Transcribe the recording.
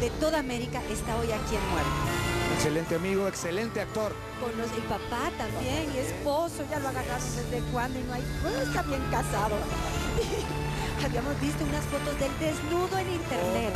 de toda América, está hoy aquí en Muerte. Excelente amigo, excelente actor. Conoce, y papá también, y esposo, ya lo agarraron desde cuando y no hay, bueno, está bien casado. Habíamos visto unas fotos del desnudo en internet.